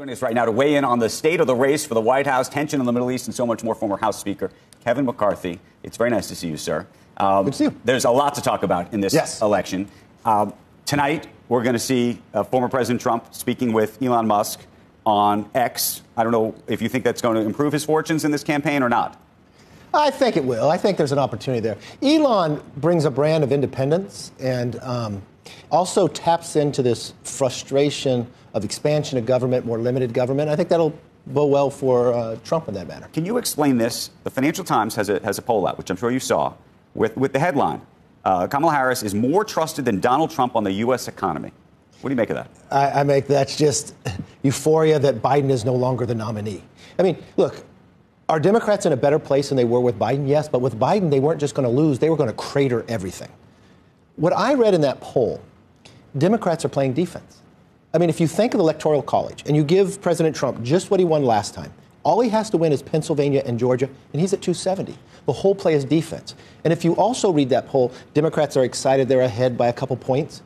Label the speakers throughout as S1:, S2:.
S1: Joining us right now to weigh in on the state of the race for the White House, tension in the Middle East, and so much more, former House Speaker Kevin McCarthy. It's very nice to see you, sir.
S2: Um, Good to see you.
S1: There's a lot to talk about in this
S2: yes.
S1: election. Um, tonight, we're going to see uh, former President Trump speaking with Elon Musk on X. I don't know if you think that's going to improve his fortunes in this campaign or not.
S2: I think it will. I think there's an opportunity there. Elon brings a brand of independence and um, also taps into this frustration of expansion of government, more limited government. I think that'll bode well for uh, Trump in that matter.
S1: Can you explain this? The Financial Times has a, has a poll out, which I'm sure you saw, with, with the headline uh, Kamala Harris is more trusted than Donald Trump on the U.S. economy. What do you make of that?
S2: I, I make that's just euphoria that Biden is no longer the nominee. I mean, look, are Democrats in a better place than they were with Biden? Yes, but with Biden, they weren't just going to lose, they were going to crater everything. What I read in that poll, Democrats are playing defense. I mean, if you think of the Electoral College and you give President Trump just what he won last time, all he has to win is Pennsylvania and Georgia, and he's at 270. The whole play is defense. And if you also read that poll, Democrats are excited they're ahead by a couple points.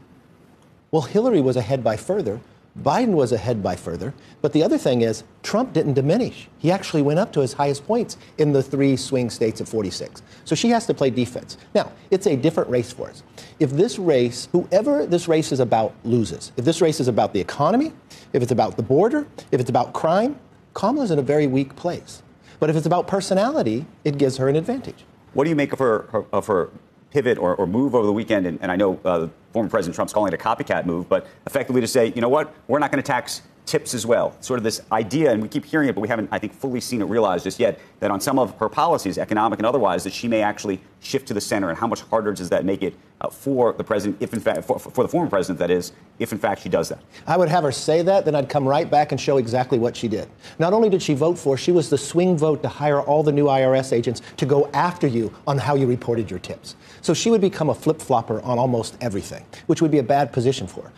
S2: Well, Hillary was ahead by further, Biden was ahead by further. But the other thing is, Trump didn't diminish. He actually went up to his highest points in the three swing states at 46. So she has to play defense. Now, it's a different race for us. If this race, whoever this race is about, loses, if this race is about the economy, if it's about the border, if it's about crime, Kamala's in a very weak place. But if it's about personality, it gives her an advantage.
S1: What do you make of her of her pivot or, or move over the weekend, and, and I know uh, former President Trump's calling it a copycat move, but effectively to say, you know what, we're not going to tax tips as well. Sort of this idea, and we keep hearing it, but we haven't, I think, fully seen it realized just yet, that on some of her policies, economic and otherwise, that she may actually shift to the center. And how much harder does that make it uh, for the president, if in fact, for, for, the former president, that is, if in fact she does that?
S2: I would have her say that, then I'd come right back and show exactly what she did. Not only did she vote for, she was the swing vote to hire all the new IRS agents to go after you on how you reported your tips. So she would become a flip flopper on almost everything, which would be a bad position for her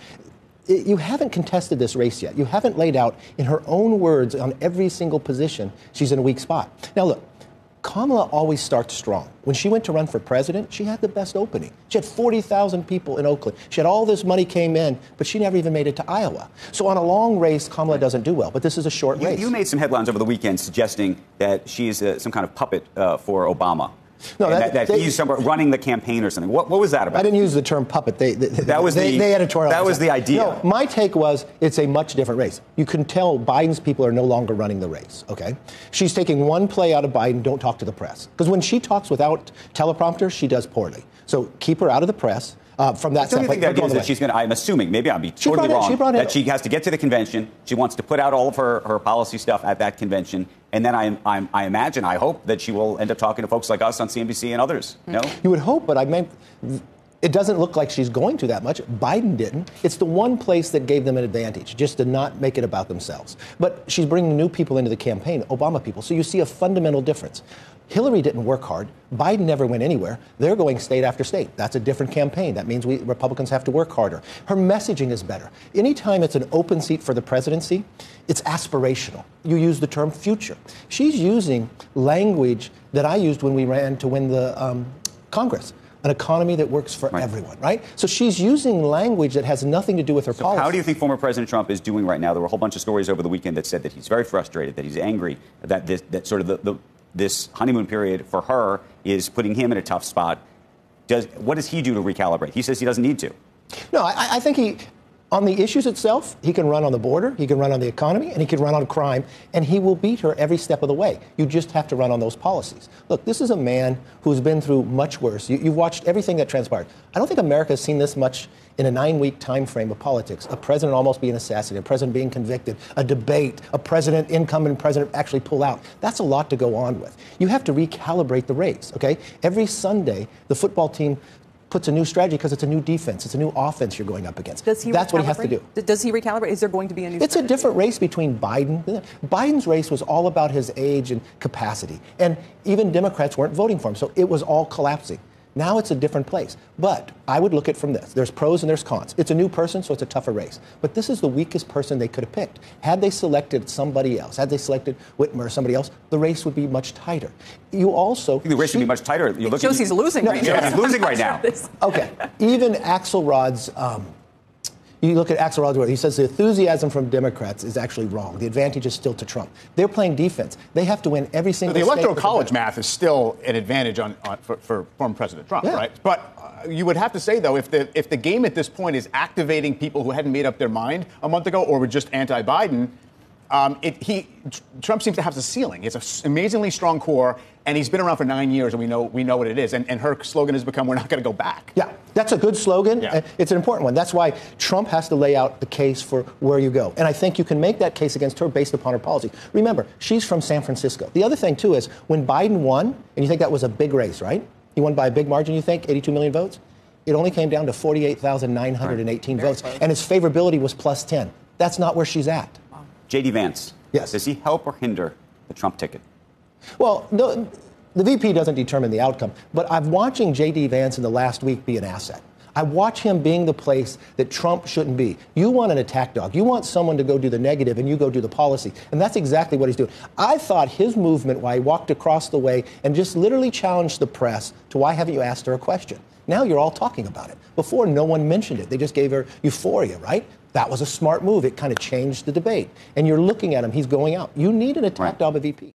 S2: you haven't contested this race yet. You haven't laid out, in her own words, on every single position, she's in a weak spot. Now, look, Kamala always starts strong. When she went to run for president, she had the best opening. She had 40,000 people in Oakland. She had all this money came in, but she never even made it to Iowa. So on a long race, Kamala doesn't do well. But this is a short
S1: you,
S2: race.
S1: You made some headlines over the weekend suggesting that she's uh, some kind of puppet uh, for Obama.
S2: No,
S1: that, that, that he's running the campaign or something. What, what was that about?
S2: I didn't use the term puppet. They, they
S1: that was
S2: they,
S1: the,
S2: they editorialized.
S1: That was the idea.
S2: No, my take was it's a much different race. You can tell Biden's people are no longer running the race. Okay, she's taking one play out of Biden. Don't talk to the press because when she talks without teleprompter, she does poorly. So keep her out of the press uh, from that
S1: only thing that is that means that she's going to, I'm assuming, maybe I'll be totally wrong,
S2: it,
S1: that she has to get to the convention. She wants to put out all of her, her policy stuff at that convention. And then I, I, I imagine, I hope that she will end up talking to folks like us on CNBC and others. No?
S2: You would hope, but I meant it doesn't look like she's going to that much. Biden didn't. It's the one place that gave them an advantage, just to not make it about themselves. But she's bringing new people into the campaign, Obama people. So you see a fundamental difference. Hillary didn't work hard. Biden never went anywhere. They're going state after state. That's a different campaign. That means we Republicans have to work harder. Her messaging is better. Anytime it's an open seat for the presidency, it's aspirational. You use the term future. She's using language that I used when we ran to win the um, Congress an economy that works for right. everyone, right? So she's using language that has nothing to do with her
S1: so
S2: policy.
S1: How do you think former President Trump is doing right now? There were a whole bunch of stories over the weekend that said that he's very frustrated, that he's angry, that this, that sort of the, the this honeymoon period for her is putting him in a tough spot. Does, what does he do to recalibrate? He says he doesn't need to.
S2: No, I, I think he, on the issues itself, he can run on the border, he can run on the economy, and he can run on crime, and he will beat her every step of the way. You just have to run on those policies. Look, this is a man who's been through much worse. You, have watched everything that transpired. I don't think America has seen this much in a nine-week time frame of politics. A president almost being assassinated, a president being convicted, a debate, a president, incumbent president actually pull out. That's a lot to go on with. You have to recalibrate the race, okay? Every Sunday, the football team puts a new strategy because it's a new defense. It's a new offense you're going up against.
S3: Does he
S2: That's what he has to do.
S3: Does he recalibrate? Is there going to be a new
S2: It's
S3: strategy?
S2: a different race between Biden. Biden's race was all about his age and capacity. And even Democrats weren't voting for him. So it was all collapsing. Now it's a different place. But I would look at it from this. There's pros and there's cons. It's a new person, so it's a tougher race. But this is the weakest person they could have picked. Had they selected somebody else, had they selected Whitmer or somebody else, the race would be much tighter. You also
S1: the race
S2: she,
S1: would be much tighter. You
S3: look Josie's losing no, right
S1: now. he's losing right now.
S2: okay. Even Axelrod's um, You look at Axelrod's, he says the enthusiasm from Democrats is actually wrong. The advantage is still to Trump. They're playing defense. They have to win every single
S4: the electoral college math is still an advantage on, on for, for former President Trump,
S2: Yeah.
S4: right? But uh, you would have to say though, if the if the game at this point is activating people who hadn't made up their mind a month ago or were just anti-Biden, um, it, he Trump seems to have the ceiling. It's an amazingly strong core, and he's been around for nine years, and we know we know what it is. And, and her slogan has become, "We're not going to go back."
S2: Yeah, that's a good slogan.
S4: Yeah.
S2: Uh, It's an important one. That's why Trump has to lay out the case for where you go. And I think you can make that case against her based upon her policy. Remember, she's from San Francisco. The other thing, too, is when Biden won, and you think that was a big race, right? He won by a big margin, you think, 82 million votes? It only came down to 48,918 votes, and his favorability was plus 10. That's not where she's at.
S1: J.D. Vance.
S2: Yes.
S1: Does he help or hinder the Trump ticket?
S2: Well, no, the VP doesn't determine the outcome, but I'm watching J.D. Vance in the last week be an asset. I watch him being the place that Trump shouldn't be. You want an attack dog. You want someone to go do the negative and you go do the policy. And that's exactly what he's doing. I thought his movement, why he walked across the way and just literally challenged the press to why haven't you asked her a question? Now you're all talking about it. Before, no one mentioned it. They just gave her euphoria, right? That was a smart move. It kind of changed the debate. And you're looking at him, he's going out. You need an attack
S1: Right.
S2: dog of VP.